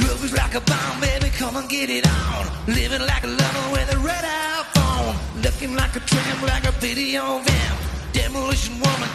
Moves like a bomb, baby, come and get it on. Living like a lover with a red iPhone. Looking like a tramp, like a video vamp. Demolition woman,